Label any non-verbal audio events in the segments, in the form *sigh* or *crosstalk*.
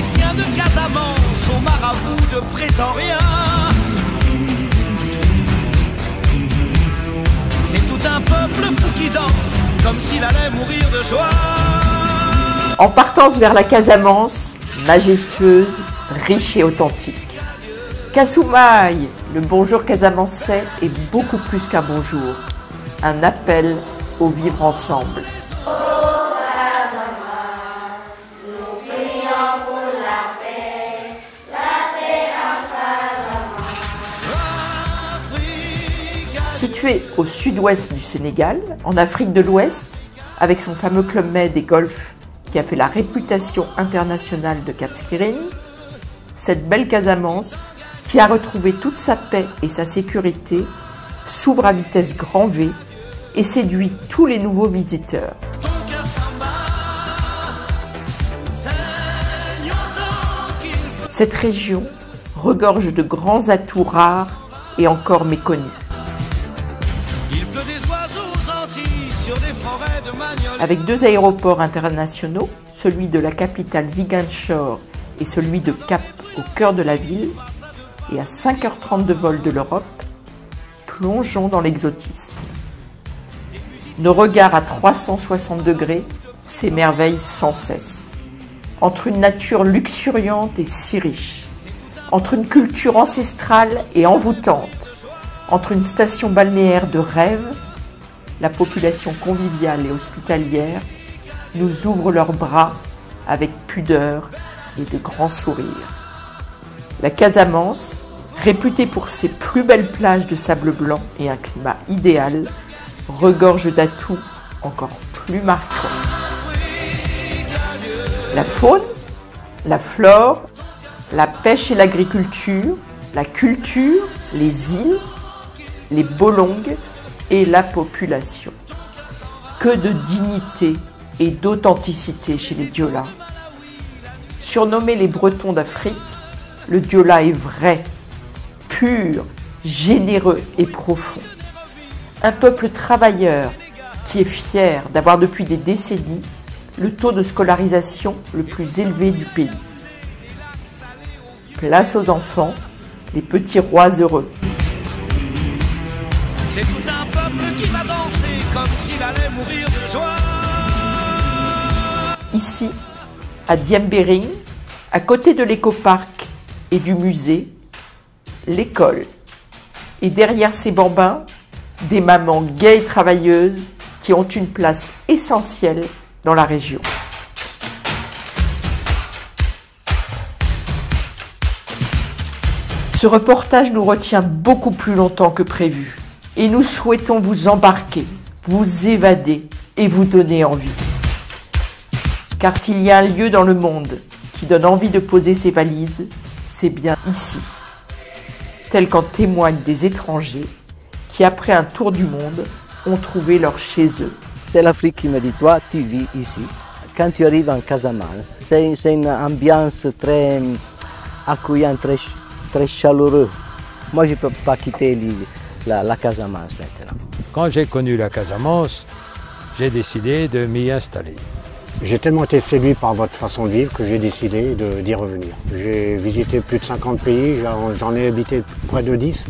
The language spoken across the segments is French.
magicien de Casamance au marabout de Prétorien. C'est tout un peuple fou qui danse, comme s'il allait mourir de joie. En partance vers la Casamance, majestueuse, riche et authentique. Kasumai, le bonjour casamançais est beaucoup plus qu'un bonjour, un appel au vivre ensemble. Situé au sud-ouest du Sénégal, en Afrique de l'Ouest, avec son fameux club Med et golf qui a fait la réputation internationale de Cap Skirring, cette belle Casamance, qui a retrouvé toute sa paix et sa sécurité, s'ouvre à vitesse grand V et séduit tous les nouveaux visiteurs. Cette région regorge de grands atouts rares et encore méconnus. Avec deux aéroports internationaux, celui de la capitale Ziguinchor et celui de Cap au cœur de la ville, et à 5h30 de vol de l'Europe, plongeons dans l'exotisme. Nos regards à 360 degrés s'émerveillent sans cesse. Entre une nature luxuriante et si riche, entre une culture ancestrale et envoûtante, entre une station balnéaire de rêve la population conviviale et hospitalière nous ouvre leurs bras avec pudeur et de grands sourires. La Casamance, réputée pour ses plus belles plages de sable blanc et un climat idéal, regorge d'atouts encore plus marquants. La faune, la flore, la pêche et l'agriculture, la culture, les îles, les bolongues, et la population. Que de dignité et d'authenticité chez les Diola. Surnommés les Bretons d'Afrique, le Diola est vrai, pur, généreux et profond. Un peuple travailleur qui est fier d'avoir depuis des décennies le taux de scolarisation le plus élevé du pays. Place aux enfants, les petits rois heureux. Qui va danser comme s'il allait mourir de joie. Ici, à Diembering, à côté de l'écoparc et du musée, l'école. Et derrière ces bambins, des mamans gaies et travailleuses qui ont une place essentielle dans la région. Ce reportage nous retient beaucoup plus longtemps que prévu et nous souhaitons vous embarquer, vous évader et vous donner envie. Car s'il y a un lieu dans le monde qui donne envie de poser ses valises, c'est bien ici. Tel qu'en témoignent des étrangers qui, après un tour du monde, ont trouvé leur chez eux. C'est l'Afrique qui me dit, toi, tu vis ici. Quand tu arrives en Casamance, c'est une ambiance très accueillante, très, très chaleureuse. Moi, je ne peux pas quitter l'île la, Casamance maintenant. Quand j'ai connu la Casamance, j'ai décidé de m'y installer. J'ai tellement été séduit par votre façon de vivre que j'ai décidé d'y revenir. J'ai visité plus de 50 pays, j'en ai habité près de 10.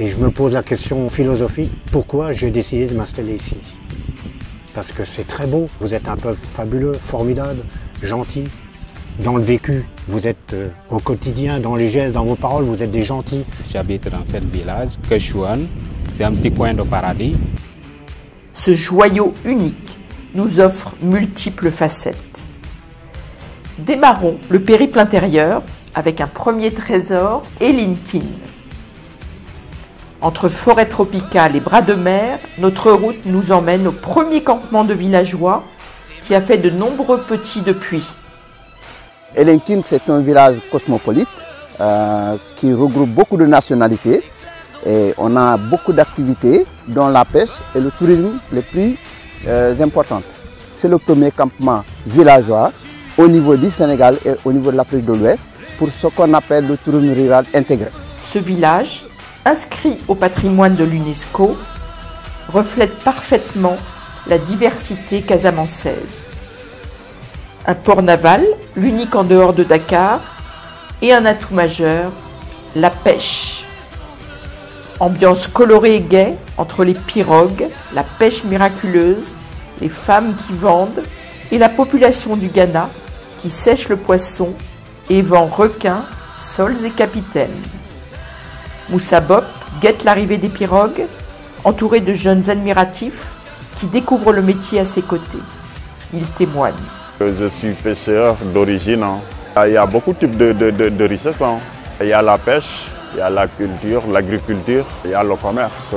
Et je me pose la question philosophique, pourquoi j'ai décidé de m'installer ici? Parce que c'est très beau, vous êtes un peuple fabuleux, formidable, gentil, dans le vécu, vous êtes euh, au quotidien, dans les gestes, dans vos paroles, vous êtes des gentils. J'habite dans ce village, Kechouan. C'est un petit coin de paradis. Ce joyau unique nous offre multiples facettes. Démarrons le périple intérieur avec un premier trésor, Elinkin. Entre forêt tropicale et bras de mer, notre route nous emmène au premier campement de villageois qui a fait de nombreux petits depuis. Elenkin, c'est un village cosmopolite euh, qui regroupe beaucoup de nationalités et on a beaucoup d'activités dont la pêche et le tourisme les plus euh, importantes. C'est le premier campement villageois au niveau du Sénégal et au niveau de l'Afrique de l'Ouest pour ce qu'on appelle le tourisme rural intégré. Ce village, inscrit au patrimoine de l'UNESCO, reflète parfaitement la diversité casamançaise un port naval, l'unique en dehors de Dakar, et un atout majeur, la pêche. Ambiance colorée et gaie entre les pirogues, la pêche miraculeuse, les femmes qui vendent et la population du Ghana qui sèche le poisson et vend requins, sols et capitaines. Moussa Bop guette l'arrivée des pirogues, entouré de jeunes admiratifs qui découvrent le métier à ses côtés. Il témoigne. Je suis pêcheur d'origine. hein. Il y a beaucoup de types de, richesses. hein. Il y a la pêche, il y a la culture, l'agriculture, il y a le commerce.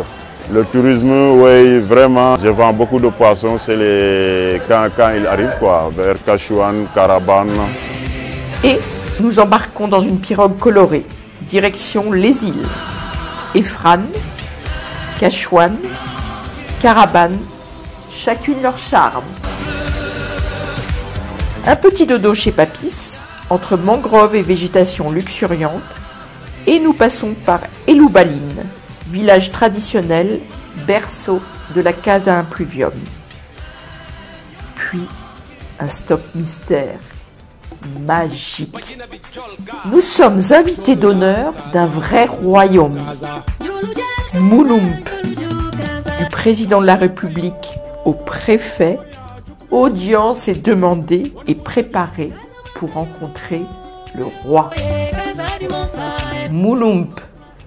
Le tourisme, oui, vraiment, je vends beaucoup de poissons c'est les... quand, ils arrivent, quoi, vers Kachouan, Caraban. Et nous embarquons dans une pirogue colorée, direction les îles. Efran, Kachouan, Caraban, chacune leur charme. Un petit dodo chez Papis, entre mangroves et végétation luxuriante, et nous passons par Eloubaline, village traditionnel, berceau de la Casa Impluvium. Puis un stop mystère magique. Nous sommes invités d'honneur d'un vrai royaume, Moulump, du président de la République au préfet, audience est demandée et préparée pour rencontrer le roi. Moulump,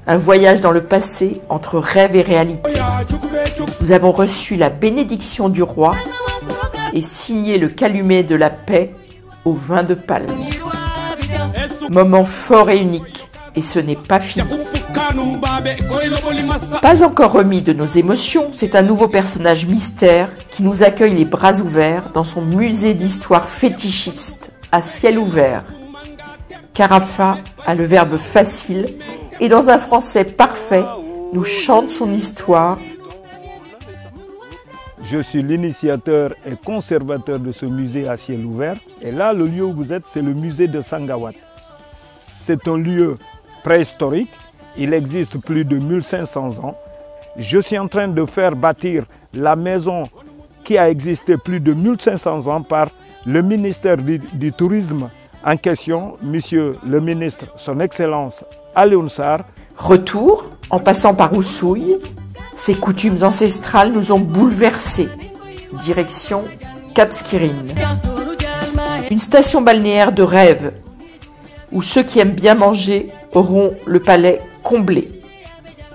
un voyage dans le passé entre rêve et réalité. Nous avons reçu la bénédiction du roi et signé le calumet de la paix au vin de palme. Moment fort et unique, et ce n'est pas fini. Pas encore remis de nos émotions, c'est un nouveau personnage mystère qui nous accueille les bras ouverts dans son musée d'histoire fétichiste à ciel ouvert. Carafa a le verbe facile et dans un français parfait nous chante son histoire Je suis l'initiateur et conservateur de ce musée à ciel ouvert. Et là, le lieu où vous êtes, c'est le musée de Sangawat. C'est un lieu préhistorique. Il existe plus de 1500 ans. Je suis en train de faire bâtir la maison qui a existé plus de 1500 ans par le ministère du, Tourisme en question, Monsieur le ministre, Son Excellence Alioune Retour, en passant par Oussouille, ces coutumes ancestrales nous ont bouleversés. Direction Cap Skirring. Une station balnéaire de rêve où ceux qui aiment bien manger auront le palais comblé.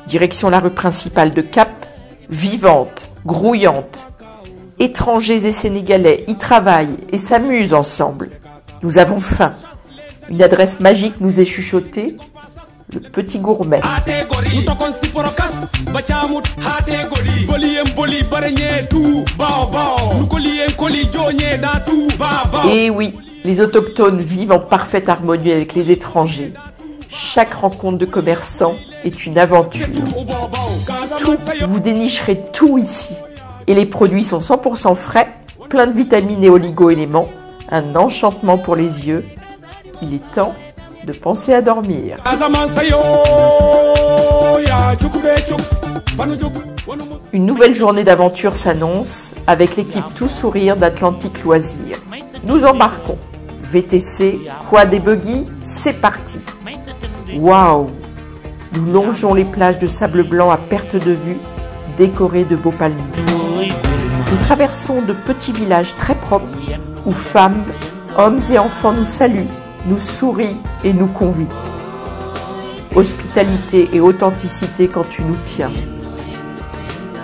Direction la rue principale de Cap, vivante, grouillante. Étrangers et Sénégalais y travaillent et s'amusent ensemble. Nous avons faim. Une adresse magique nous est chuchotée. Le petit gourmet. Et oui, les autochtones vivent en parfaite harmonie avec les étrangers. Chaque rencontre de commerçants est une aventure. Tout, vous dénicherez tout ici. Et les produits sont 100% frais, plein de vitamines et oligo-éléments, un enchantement pour les yeux. Il est temps de penser à dormir. Une nouvelle journée d'aventure s'annonce avec l'équipe Tout Sourire d'Atlantique Loisirs. Nous embarquons. VTC, quad et buggy, c'est parti. Waouh Nous longeons les plages de sable blanc à perte de vue, décorées de beaux palmiers. Nous traversons de petits villages très propres où femmes, hommes et enfants nous saluent, nous sourient et nous convient. Hospitalité et authenticité quand tu nous tiens.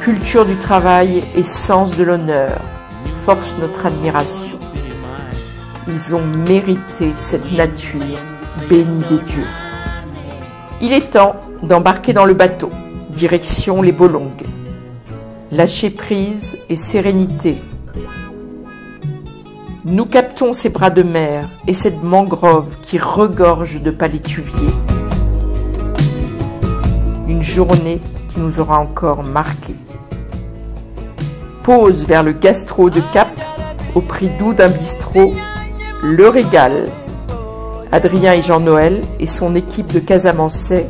Culture du travail et sens de l'honneur force notre admiration. Ils ont mérité cette nature bénie des dieux. Il est temps d'embarquer dans le bateau, direction les Bolongues. Lâcher prise et sérénité. Nous captons ces bras de mer et cette mangrove qui regorge de palétuviers. Une journée qui nous aura encore marqués. Pause vers le gastro de Cap, au prix doux d'un bistrot, Le Régal. Adrien et Jean-Noël et son équipe de Casamançais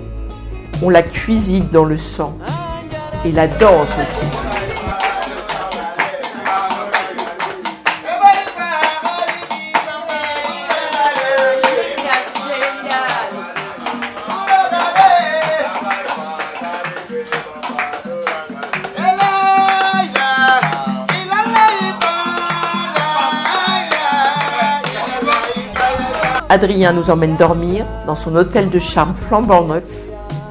ont la cuisine dans le sang et la danse aussi. Adrien nous emmène dormir dans son hôtel de charme flambant neuf,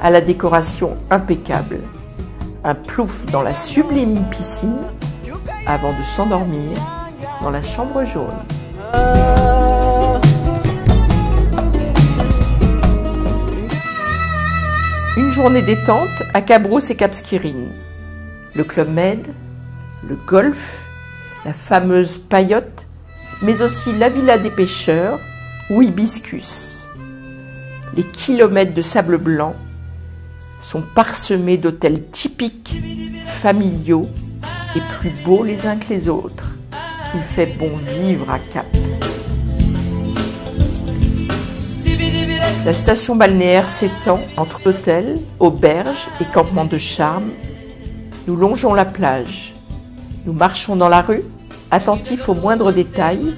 à la décoration impeccable. Un plouf dans la sublime piscine avant de s'endormir dans la chambre jaune. Une journée détente à Cabros et Capskirine. Le Club Med, le golf, la fameuse paillote, mais aussi la Villa des pêcheurs ou Hibiscus. Les kilomètres de sable blanc sont parsemés d'hôtels typiques, familiaux et plus beaux les uns que les autres, qu'il fait bon vivre à Cap. La station balnéaire s'étend entre hôtels, auberges et campements de charme. Nous longeons la plage. Nous marchons dans la rue, attentifs aux moindres détails,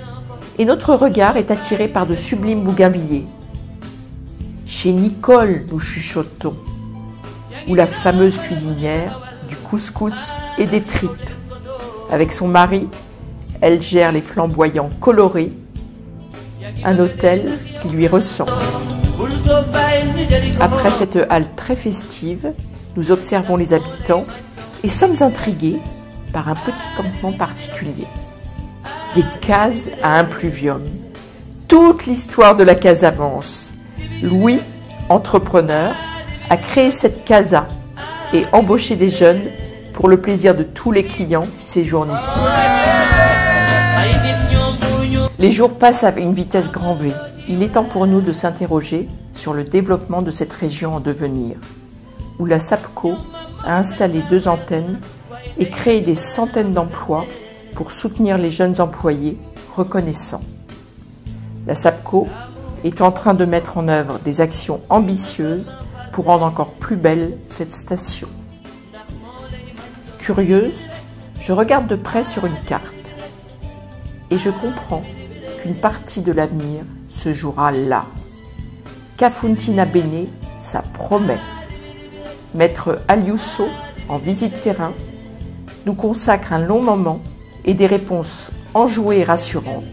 et notre regard est attiré par de sublimes bougainvilliers. Chez Nicole, nous chuchotons, ou la fameuse cuisinière du couscous et des tripes. Avec son mari, elle gère les flamboyants colorés, un hôtel qui lui ressemble. Après cette halle très festive, nous observons les habitants et sommes intrigués par un petit campement particulier. Des cases à un pluvium. Toute l'histoire de la Casamance. Louis, entrepreneur, a créé cette casa et embauché des jeunes pour le plaisir de tous les clients qui séjournent ici. Les jours passent à une vitesse grand V. Il est temps pour nous de s'interroger sur le développement de cette région en devenir, où la SAPCO a installé deux antennes et créé des centaines d'emplois pour soutenir les jeunes employés reconnaissants. La SAPCO est en train de mettre en œuvre des actions ambitieuses pour rendre encore plus belle cette station. Curieuse, je regarde de près sur une carte et je comprends qu'une partie de l'avenir se jouera là. Cafuntina Bene, ça promet. Maître Aliusso, en visite terrain, nous consacre un long moment et des réponses enjouées et rassurantes.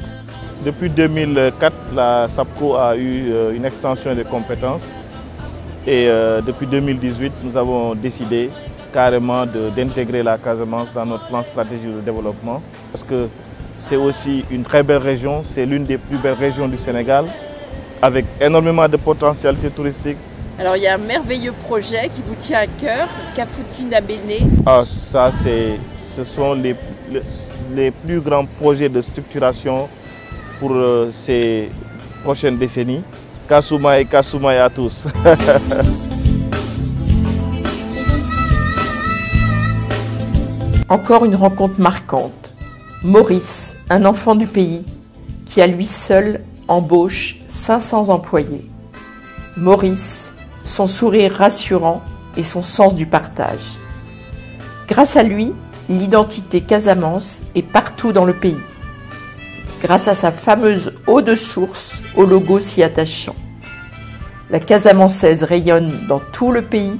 Depuis 2004, la SAPCO a eu euh, une extension des compétences et euh, depuis 2018, nous avons décidé carrément d'intégrer la Casamance dans notre plan stratégique de développement parce que c'est aussi une très belle région, c'est l'une des plus belles régions du Sénégal avec énormément de potentialités touristiques. Alors il y a un merveilleux projet qui vous tient à cœur, Caputina Bene. Ah, ça c'est, ce sont les, les, plus grands projets de structuration pour euh, ces prochaines décennies. Kasuma et Kasuma à tous. *laughs* Encore une rencontre marquante. Maurice, un enfant du pays, qui à lui seul embauche 500 employés. Maurice, son sourire rassurant et son sens du partage. Grâce à lui, l'identité Casamance est partout dans le pays. Grâce à sa fameuse eau de source au logo si attachant. La Casamanceaise rayonne dans tout le pays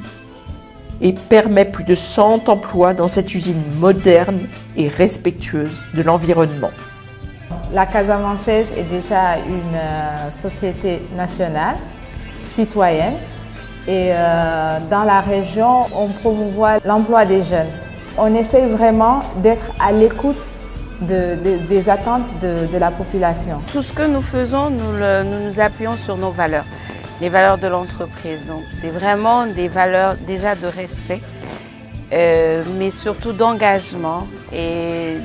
et permet plus de 100 emplois dans cette usine moderne et respectueuse de l'environnement. La Casamanceaise est déjà une euh, société nationale, citoyenne, et euh, dans la région, on promouvoit l'emploi des jeunes. On essaie vraiment d'être à l'écoute des attentes de, la population. Tout ce que nous faisons, nous, nous appuyons sur nos valeurs les valeurs de l'entreprise. Donc c'est vraiment des valeurs déjà de respect, euh, mais surtout d'engagement et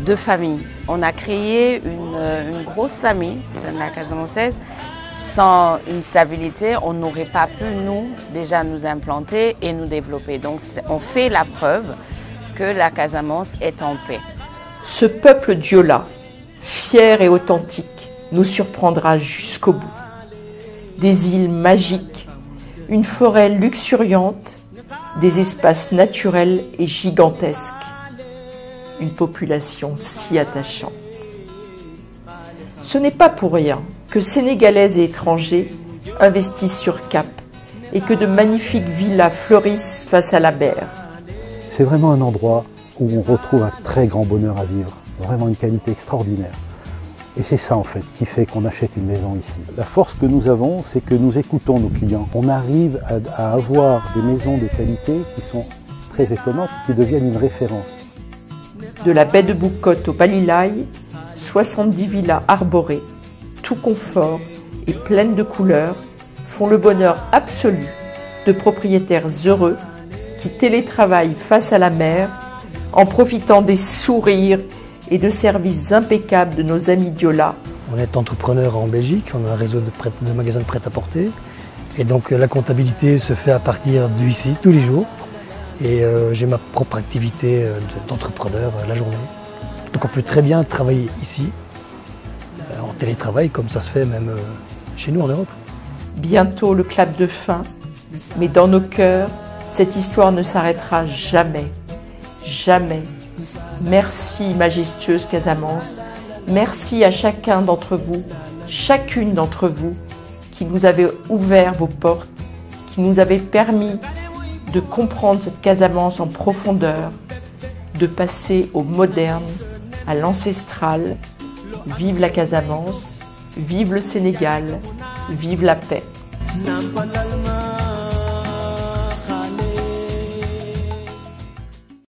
de, famille. On a créé une, grosse famille, c'est la Casamanceaise. Sans une stabilité, on n'aurait pas pu, nous, déjà nous implanter et nous développer. Donc on fait la preuve que la Casamance est en paix. Ce peuple Diola, fier et authentique, nous surprendra jusqu'au bout des îles magiques, une forêt luxuriante, des espaces naturels et gigantesques, une population si attachante. Ce n'est pas pour rien que Sénégalais et étrangers investissent sur Cap et que de magnifiques villas fleurissent face à la mer. C'est vraiment un endroit où on retrouve un très grand bonheur à vivre, vraiment une qualité extraordinaire. Et c'est ça en fait qui fait qu'on achète une maison ici. La force que nous avons, c'est que nous écoutons nos clients. On arrive à, à avoir des maisons de qualité qui sont très étonnantes, qui deviennent une référence. De la baie de Boucotte au Balilaï, 70 villas arborées, tout confort et pleines de couleurs, font le bonheur absolu de propriétaires heureux qui télétravaillent face à la mer en profitant des sourires et de services impeccables de nos amis Diola. On est entrepreneur en Belgique, on a un réseau de, magasins de prêt-à-porter. Et donc la comptabilité se fait à partir d'ici tous les jours. Et euh, j'ai ma propre activité d'entrepreneur la journée. Donc on peut très bien travailler ici, euh, télétravail, comme ça se fait même euh, chez nous en Europe. Bientôt le clap de fin, mais dans nos cœurs, cette histoire ne s'arrêtera jamais. Jamais. Merci majestueuse Casamance. Merci à chacun d'entre vous, chacune d'entre vous, qui nous avez ouvert vos portes, qui nous avez permis de comprendre cette Casamance en profondeur, de passer au moderne, à l'ancestral. Vive la Casamance, vive le Sénégal, vive la paix.